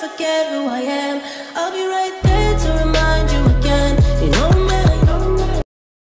forget who I am.